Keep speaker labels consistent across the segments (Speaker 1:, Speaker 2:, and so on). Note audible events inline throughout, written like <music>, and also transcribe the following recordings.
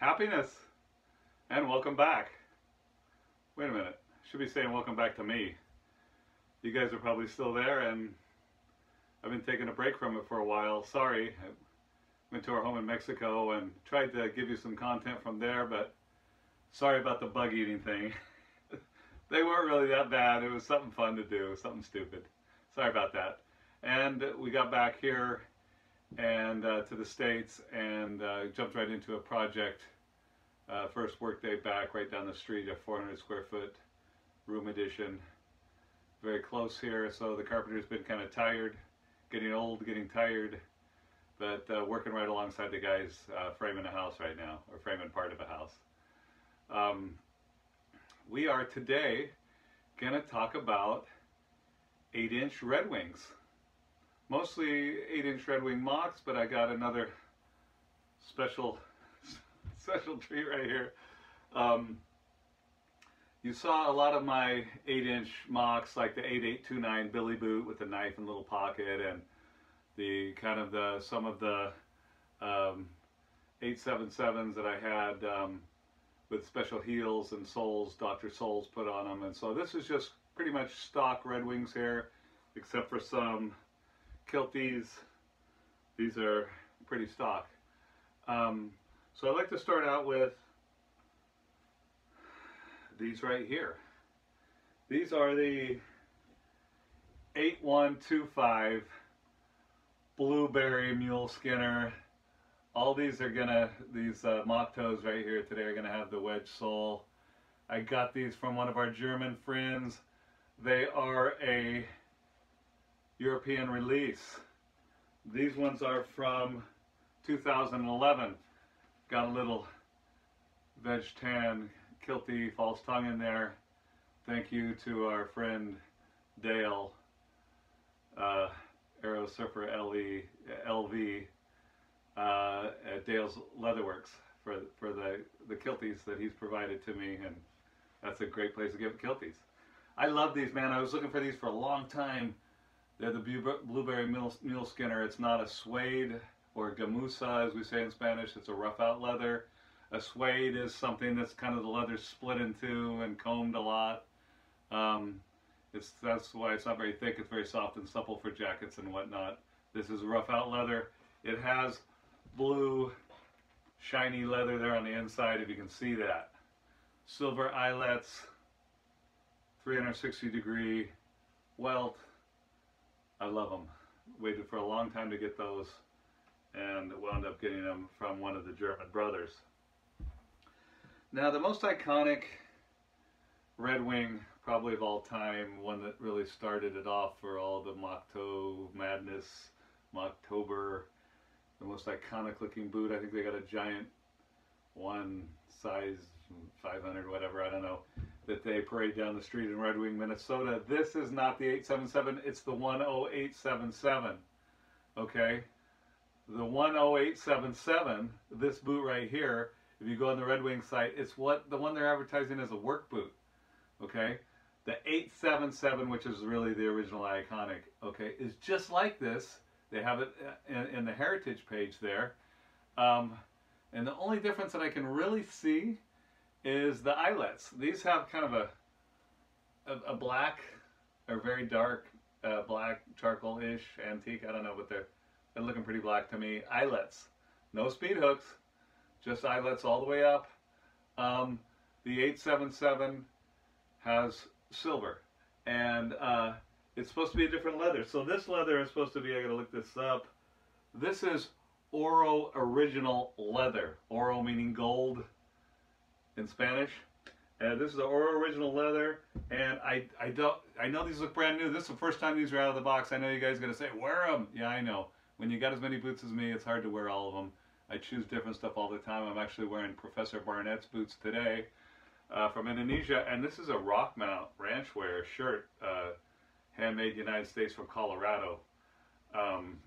Speaker 1: happiness, and welcome back. Wait a minute, should be saying welcome back to me. You guys are probably still there, and I've been taking a break from it for a while. Sorry, I went to our home in Mexico and tried to give you some content from there, but sorry about the bug eating thing. <laughs> they weren't really that bad. It was something fun to do, something stupid. Sorry about that. And we got back here and uh, to the States and uh, jumped right into a project. Uh, first workday back right down the street, a 400 square foot room addition. Very close here, so the carpenter's been kind of tired, getting old, getting tired, but uh, working right alongside the guys uh, framing a house right now, or framing part of a house. Um, we are today going to talk about 8 inch Red Wings mostly 8 inch Red Wing Mocs, but I got another special <laughs> special treat right here. Um, you saw a lot of my 8 inch Mocs like the 8829 Billy Boot with the knife and little pocket and the kind of the some of the um, 877s that I had um, with special heels and soles, Dr. Soles put on them. And so this is just pretty much stock Red Wings here, except for some Kilties. These These are pretty stock. Um, so I'd like to start out with these right here. These are the 8125 Blueberry Mule Skinner. All these are gonna, these uh, Moc toes right here today are gonna have the wedge sole. I got these from one of our German friends. They are a European release. These ones are from 2011. Got a little veg tan kilty false tongue in there. Thank you to our friend Dale, uh, Aero Surfer LE, LV uh, at Dale's Leatherworks for for the the kilties that he's provided to me, and that's a great place to get kilties. I love these, man. I was looking for these for a long time. They're the blueberry mule, mule skinner. It's not a suede or gamuza, as we say in Spanish. It's a rough out leather. A suede is something that's kind of the leather split in two and combed a lot. Um, it's that's why it's not very thick. It's very soft and supple for jackets and whatnot. This is rough out leather. It has blue shiny leather there on the inside if you can see that. Silver eyelets, 360 degree welt, I love them. Waited for a long time to get those and wound up getting them from one of the German brothers. Now the most iconic Red Wing probably of all time, one that really started it off for all the Moc toe madness, Moctober, the most iconic looking boot. I think they got a giant one size 500 whatever, I don't know that they parade down the street in Red Wing, Minnesota. This is not the 877, it's the 10877. Okay? The 10877, this boot right here, if you go on the Red Wing site, it's what the one they're advertising as a work boot. Okay? The 877, which is really the original iconic, okay, is just like this. They have it in, in the heritage page there. Um, and the only difference that I can really see is the eyelets. These have kind of a a, a black or very dark uh, black charcoal-ish antique. I don't know, but they're they're looking pretty black to me. Eyelets, no speed hooks, just eyelets all the way up. Um, the 877 has silver, and uh, it's supposed to be a different leather. So this leather is supposed to be. I gotta look this up. This is Oro original leather. Oro meaning gold in Spanish. And this is the Oro original leather, and I I don't I know these look brand new. This is the first time these are out of the box. I know you guys are gonna say wear them. Yeah, I know. When you got as many boots as me, it's hard to wear all of them. I choose different stuff all the time. I'm actually wearing Professor Barnett's boots today uh, from Indonesia, and this is a Rockmount ranch wear shirt, uh, handmade United States from Colorado. Um,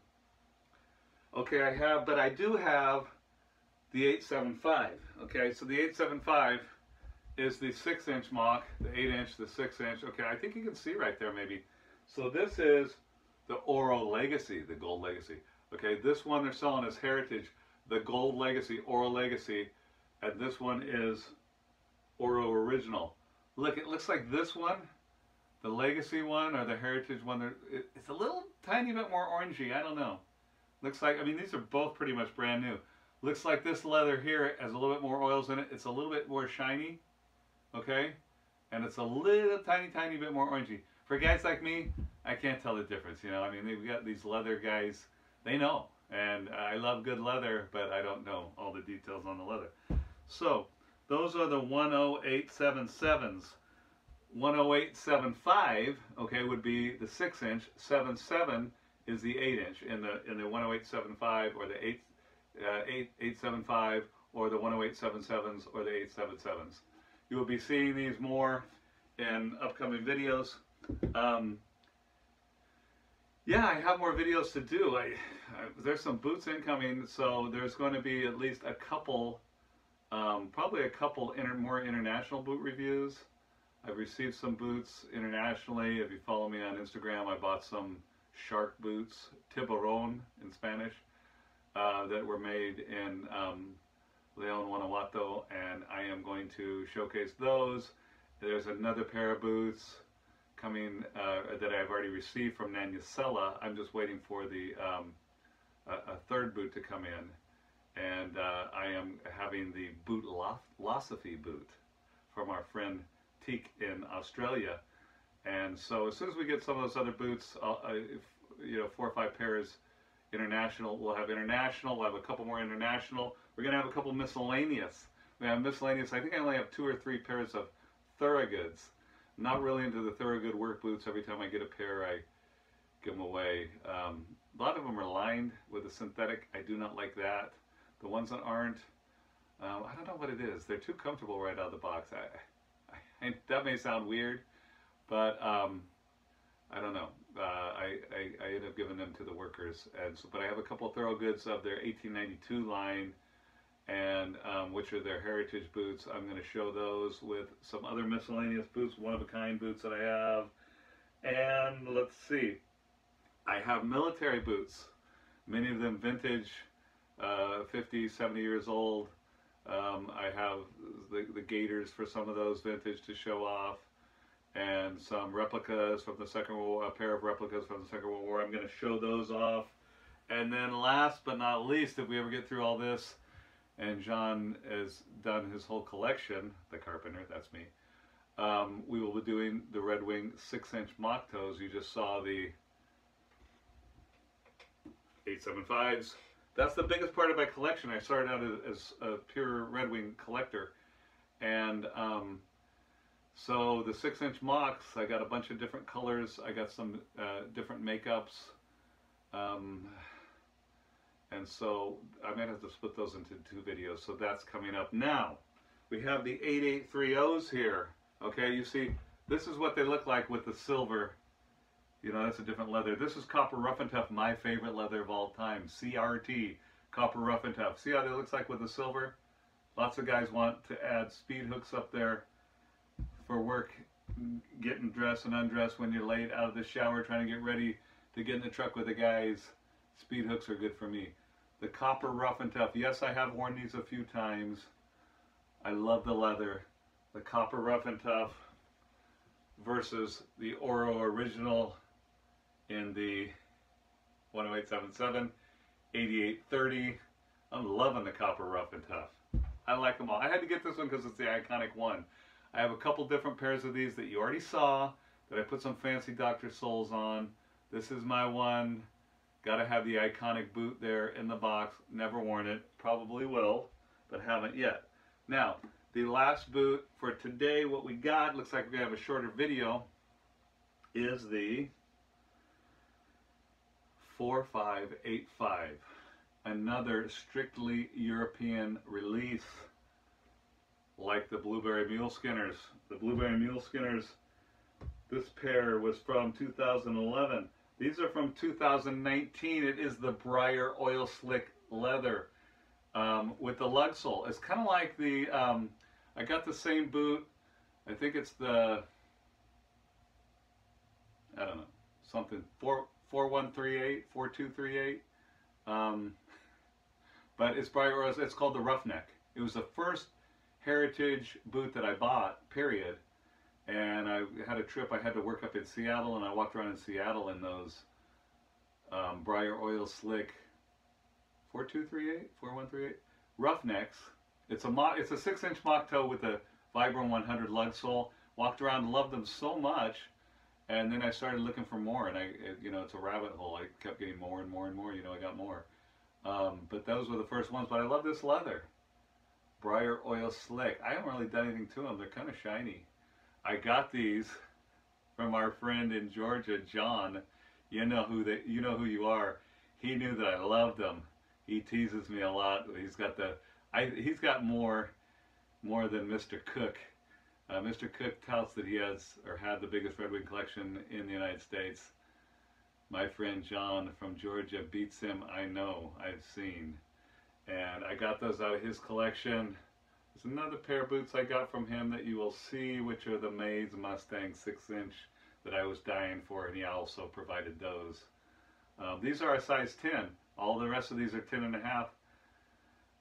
Speaker 1: okay, I have, but I do have the 875. Okay, so the 875 is the 6 inch mock, the 8 inch, the 6 inch. Okay, I think you can see right there maybe. So this is the Oro Legacy, the Gold Legacy. Okay, this one they're selling as Heritage, the Gold Legacy, Oro Legacy. and this one is Oro Original. Look, it looks like this one, the Legacy one or the Heritage one, it's a little tiny bit more orangey. I don't know. Looks like, I mean, these are both pretty much brand new. Looks like this leather here has a little bit more oils in it. It's a little bit more shiny, okay? And it's a little tiny, tiny bit more orangey. For guys like me, I can't tell the difference, you know? I mean, we've got these leather guys, they know. And I love good leather, but I don't know all the details on the leather. So, those are the 10877s. 10875, okay, would be the 6 inch. 77 is the 8 inch in the in the 10875 or the 8, uh, 8 875 or the 10877s or the 877s. You will be seeing these more in upcoming videos. Um, yeah, I have more videos to do. I, I, there's some boots incoming, so there's going to be at least a couple, um, probably a couple inter, more international boot reviews. I've received some boots internationally. If you follow me on Instagram, I bought some shark boots, tiburon in Spanish, uh, that were made in um, Leon, Guanajuato, and I am going to showcase those. There's another pair of boots coming uh, that I've already received from Nanyasella. I'm just waiting for the um, a, a, third boot to come in, and uh, I am having the boot philosophy boot from our friend Teak in Australia. And so as soon as we get some of those other boots, uh, if, you know, four or five pairs international, we'll have international, we'll have a couple more international. We're going to have a couple miscellaneous. We have miscellaneous, I think I only have two or three pairs of Thorogoods. Not really into the Thorogood work boots. Every time I get a pair, I give them away. Um, a lot of them are lined with a synthetic. I do not like that. The ones that aren't, uh, I don't know what it is. They're too comfortable right out of the box. I, I, <laughs> that may sound weird, but um, I don't know. Uh, I, I, I, end up giving them to the workers. And so, but I have a couple of Thorogoods of their 1892 line, and um, which are their heritage boots. I'm going to show those with some other miscellaneous boots, one of a kind boots that I have. And let's see, I have military boots, many of them vintage, uh, 50, 70 years old. Um, I have the, the gaiters for some of those vintage to show off and some replicas from the Second World War, a pair of replicas from the Second World War. I'm going to show those off. And then last but not least, if we ever get through all this, and John has done his whole collection, the carpenter, that's me, um, we will be doing the Red Wing 6-inch mock toes. You just saw the 875s. That's the biggest part of my collection. I started out as, a pure Red Wing collector. And um, so the six inch mocks, I got a bunch of different colors. I got some uh, different makeups. Um, and so I might have to split those into two videos. So that's coming up. Now, we have the 8830s here. Okay, you see, this is what they look like with the silver. You know, that's a different leather. This is Copper Rough and Tough, my favorite leather of all time. CRT, Copper Rough and Tough. See how that looks like with the silver? Lots of guys want to add speed hooks up there for work, getting dressed and undressed when you're late out of the shower, trying to get ready to get in the truck with the guys. Speed hooks are good for me. The copper rough and tough. Yes, I have worn these a few times. I love the leather. The copper rough and tough versus the Oro original in the 10877, 8830. I'm loving the copper rough and tough. I like them all. I had to get this one because it's the iconic one. I have a couple different pairs of these that you already saw that I put some fancy Dr. Souls on. This is my one. Got to have the iconic boot there in the box. Never worn it. Probably will, but haven't yet. Now, the last boot for today, what we got, looks like we're going to have a shorter video, is the 4585. Another strictly European release like the Blueberry Mule Skinners. The Blueberry Mule Skinners, this pair was from 2011. These are from 2019. It is the Briar Oil Slick Leather um, with the lug sole. It's kind of like the, um, I got the same boot. I think it's the, I don't know, something, 4, 4138, 4238. Um, <laughs> but it's Briar Oil, it's called the Roughneck. It was the first heritage boot that I bought, period. And I had a trip, I had to work up in Seattle, and I walked around in Seattle in those um, Briar Oil Slick 4238, 4138 Roughnecks. It's a mo- it's a six inch mock toe with a Vibram 100 lug sole. Walked around, loved them so much, and then I started looking for more, and I, it, you know, it's a rabbit hole. I kept getting more and more and more. You know, I got more. Um, but those were the first ones. But I love this leather, Briar Oil Slick. I haven't really done anything to them. They're kind of shiny. I got these from our friend in Georgia, John. You know who they, you know who you are. He knew that I loved them. He teases me a lot. He's got the, I, he's got more, more than Mr. Cook. Uh, Mr. Cook touts that he has or had the biggest Red Wing collection in the United States. My friend John from Georgia beats him. I know. I've seen, and I got those out of his collection. There's another pair of boots I got from him that you will see, which are the Maize Mustang six inch that I was dying for, and he also provided those. Um, these are a size 10. All the rest of these are 10 and a half.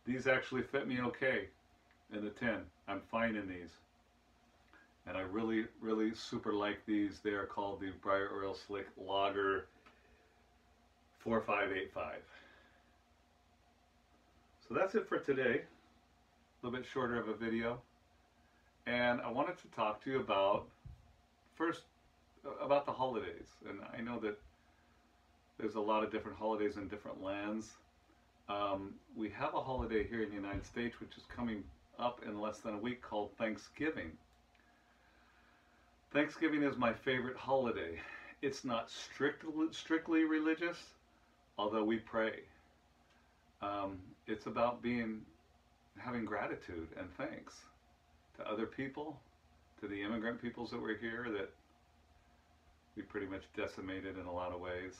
Speaker 1: These actually fit me okay in the 10. I'm fine in these. And I really, really super like these. They are called the Briar Oil Slick Logger 4585. So that's it for today. A little bit shorter of a video. And I wanted to talk to you about, first, about the holidays. And I know that there's a lot of different holidays in different lands. Um, we have a holiday here in the United States which is coming up in less than a week called Thanksgiving. Thanksgiving is my favorite holiday. It's not strictly, strictly religious, although we pray. Um, it's about being, having gratitude and thanks to other people, to the immigrant peoples that were here that we pretty much decimated in a lot of ways.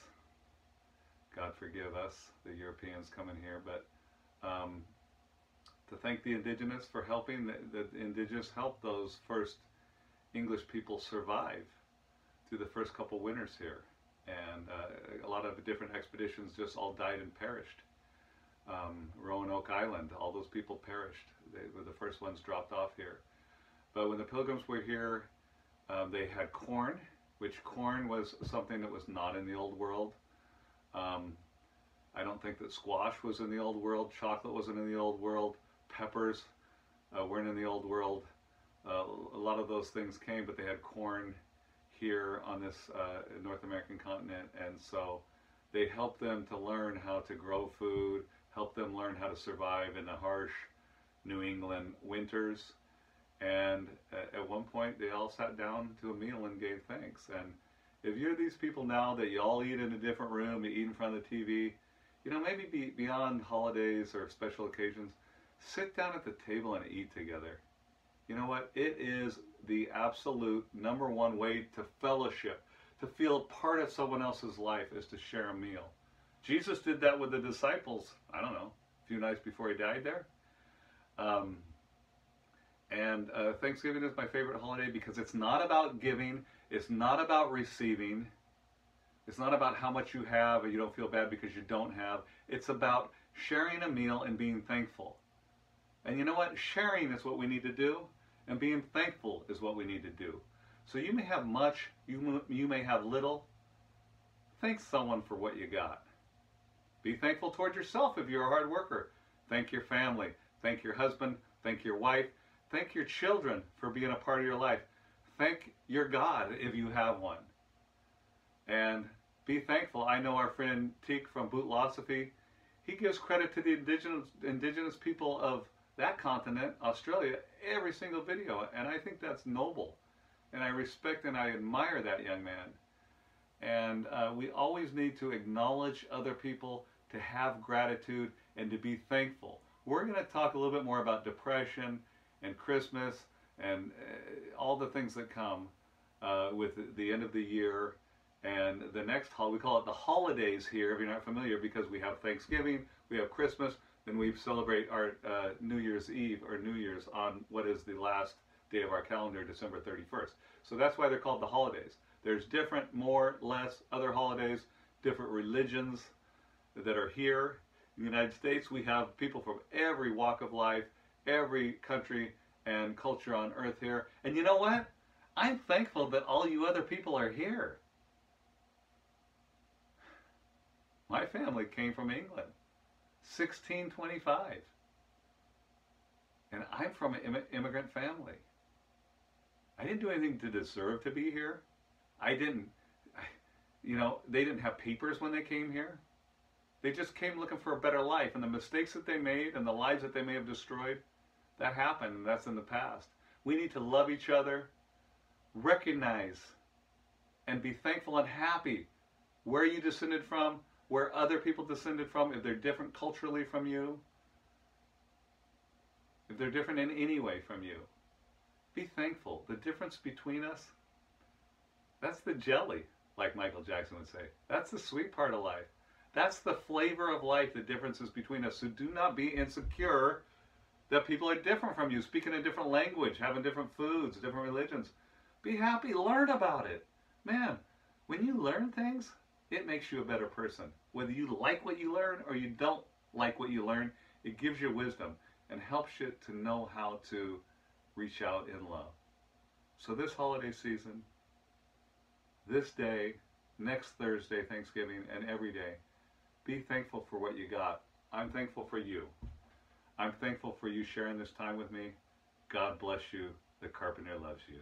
Speaker 1: God forgive us, the Europeans coming here, but um, to thank the indigenous for helping, the, the indigenous helped those first English people survive through the first couple winters here. And uh, a lot of different expeditions just all died and perished. Um, Roanoke Island, all those people perished. They were the first ones dropped off here. But when the pilgrims were here, um, they had corn, which corn was something that was not in the old world. Um, I don't think that squash was in the old world. Chocolate wasn't in the old world. Peppers uh, weren't in the old world. Uh, a lot of those things came, but they had corn here on this uh, North American continent, and so they helped them to learn how to grow food, helped them learn how to survive in the harsh New England winters. And at one point, they all sat down to a meal and gave thanks. And if you're these people now that you all eat in a different room, you eat in front of the TV, you know, maybe be, beyond holidays or special occasions, sit down at the table and eat together. You know what? It is the absolute number one way to fellowship, to feel part of someone else's life is to share a meal. Jesus did that with the disciples, I don't know, a few nights before he died there. Um, and uh, Thanksgiving is my favorite holiday because it's not about giving, it's not about receiving. It's not about how much you have or you don't feel bad because you don't have. It's about sharing a meal and being thankful. And you know what? Sharing is what we need to do, and being thankful is what we need to do. So you may have much, you, you may have little. Thank someone for what you got. Be thankful toward yourself if you're a hard worker. Thank your family. Thank your husband. Thank your wife. Thank your children for being a part of your life. Thank your God if you have one. And be thankful. I know our friend Teek from Bootlosophy. He gives credit to the indigenous indigenous people of that continent, Australia, every single video. And I think that's noble. And I respect and I admire that young man. And uh, we always need to acknowledge other people, to have gratitude, and to be thankful. We're going to talk a little bit more about depression and Christmas and uh, all the things that come uh, with the end of the year and the next holiday. We call it the holidays here, if you're not familiar, because we have Thanksgiving, we have Christmas, then we celebrate our uh, New Year's Eve or New Year's on what is the last day of our calendar, December 31st. So that's why they're called the holidays. There's different, more, less, other holidays, different religions that are here. In the United States, we have people from every walk of life, every country, and culture on earth here. And you know what? I'm thankful that all you other people are here. My family came from England, 1625. And I'm from an immigrant family. I didn't do anything to deserve to be here. I didn't, <sighs> you know, they didn't have papers when they came here. They just came looking for a better life. And the mistakes that they made and the lives that they may have destroyed, that happened, and that's in the past. We need to love each other, recognize, and be thankful and happy where you descended from, where other people descended from, if they're different culturally from you, if they're different in any way from you. Be thankful. The difference between us, that's the jelly, like Michael Jackson would say. That's the sweet part of life. That's the flavor of life, the differences between us. So do not be insecure that people are different from you, speaking a different language, having different foods, different religions. Be happy, learn about it. Man, when you learn things, it makes you a better person. Whether you like what you learn or you don't like what you learn, it gives you wisdom and helps you to know how to reach out in love. So this holiday season, this day, next Thursday, Thanksgiving, and every day, be thankful for what you got. I'm thankful for you. I'm thankful for you sharing this time with me. God bless you. The carpenter loves you.